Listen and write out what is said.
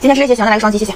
今天吃这些行，再来个双击，谢谢。